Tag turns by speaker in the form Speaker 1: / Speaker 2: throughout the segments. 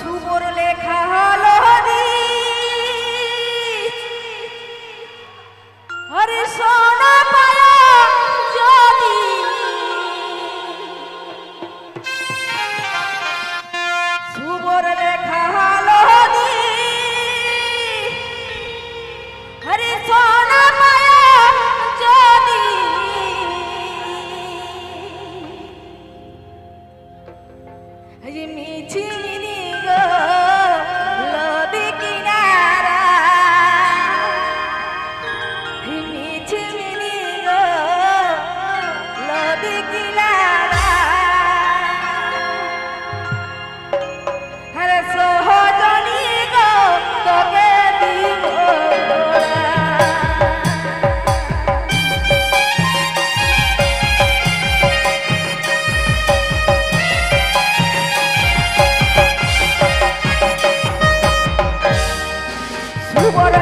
Speaker 1: শুভর লেখা What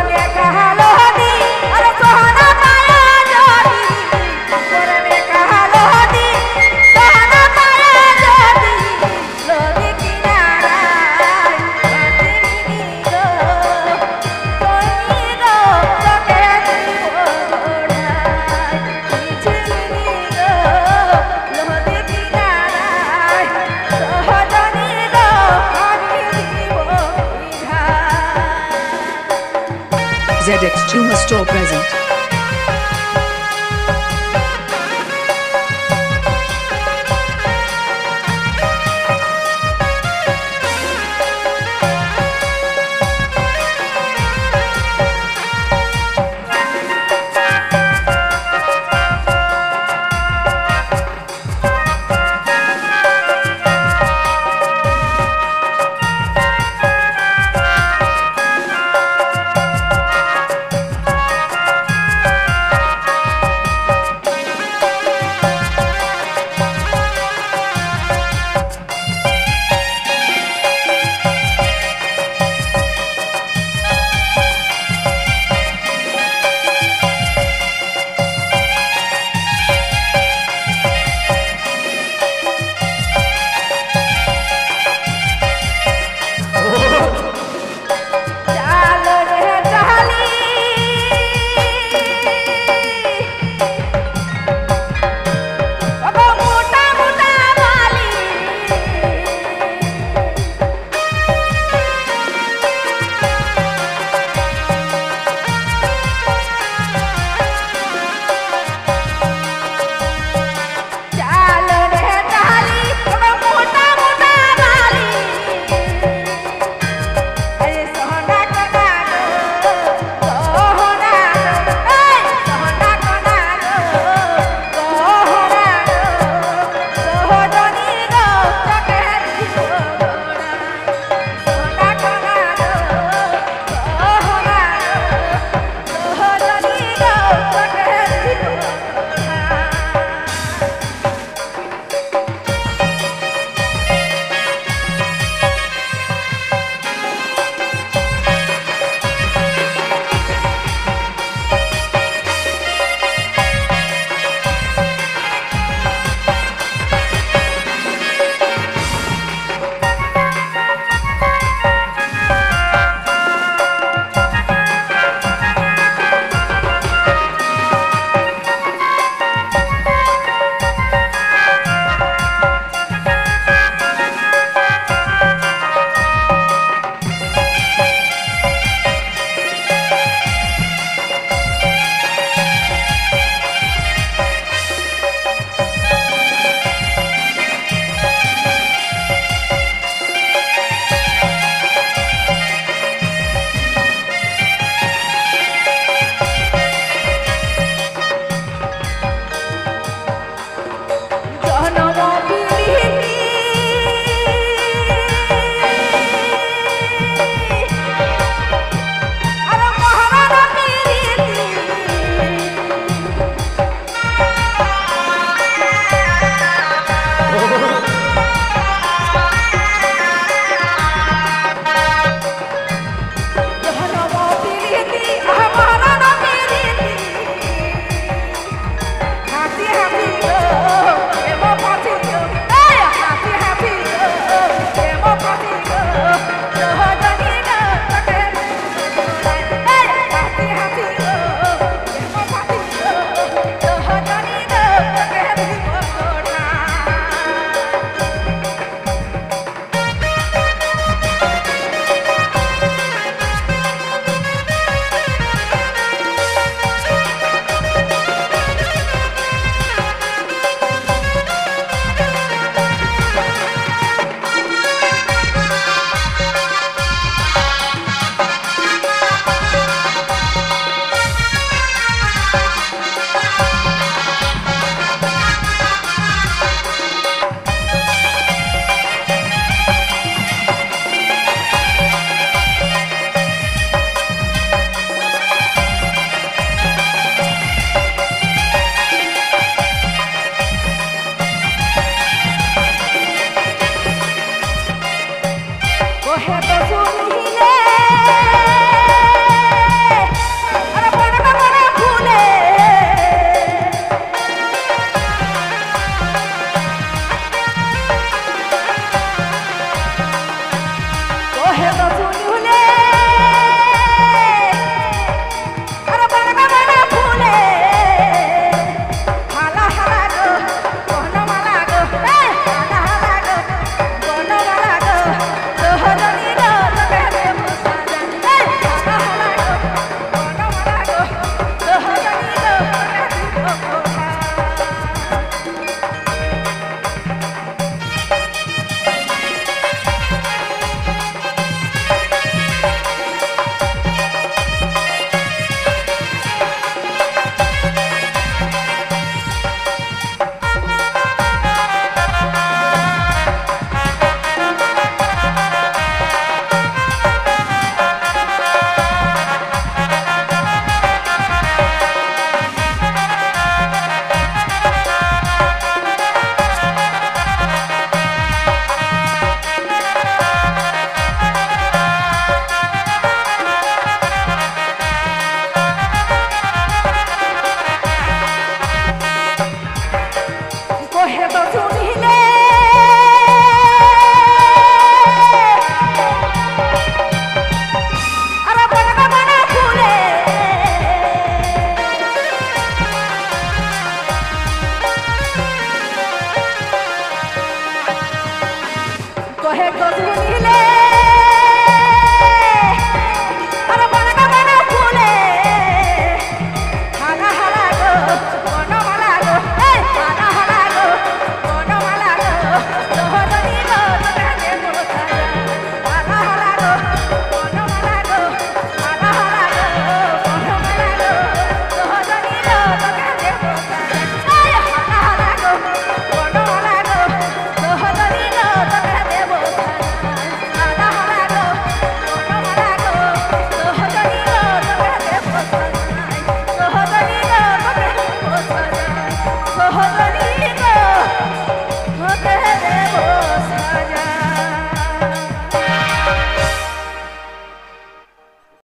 Speaker 2: ZX Chuma Store present.